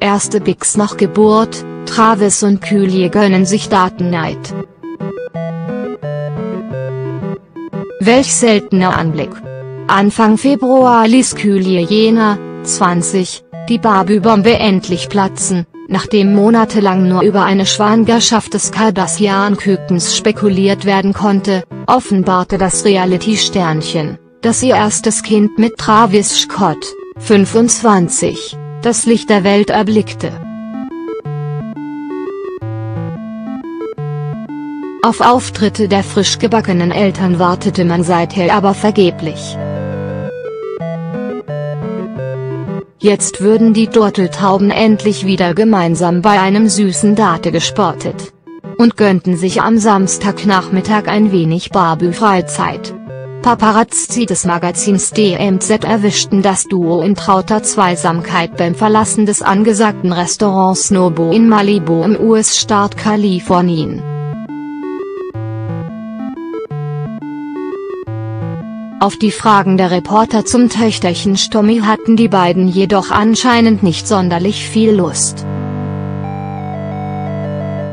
Erste Bigs nach Geburt, Travis und Kühlie gönnen sich Datenneid. Welch seltener Anblick. Anfang Februar ließ Kühlie Jena, 20, die Barbie-Bombe endlich platzen, nachdem monatelang nur über eine Schwangerschaft des Kardashian-Kükens spekuliert werden konnte, offenbarte das Reality-Sternchen, dass ihr erstes Kind mit Travis Scott, 25, das Licht der Welt erblickte. Auf Auftritte der frisch gebackenen Eltern wartete man seither aber vergeblich. Jetzt würden die Dorteltauben endlich wieder gemeinsam bei einem süßen Date gesportet. Und gönnten sich am Samstagnachmittag ein wenig Barbie-Freizeit. Paparazzi des Magazins DMZ erwischten das Duo in trauter Zweisamkeit beim Verlassen des angesagten Restaurants Nobu in Malibu im US-Staat Kalifornien. Auf die Fragen der Reporter zum Töchterchen Stommi hatten die beiden jedoch anscheinend nicht sonderlich viel Lust.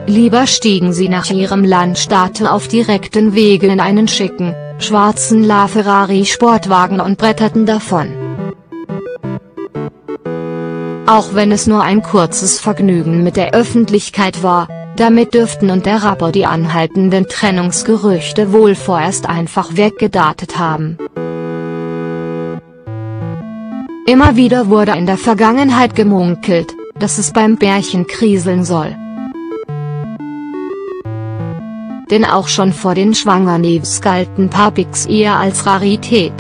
Lieber stiegen sie nach ihrem Landstarte auf direkten Wege in einen schicken, schwarzen LaFerrari Sportwagen und bretterten davon. Auch wenn es nur ein kurzes Vergnügen mit der Öffentlichkeit war, damit dürften und der Rapper die anhaltenden Trennungsgerüchte wohl vorerst einfach weggedatet haben. Immer wieder wurde in der Vergangenheit gemunkelt, dass es beim Bärchen kriseln soll. Denn auch schon vor den Schwangernews galten Papix eher als Rarität.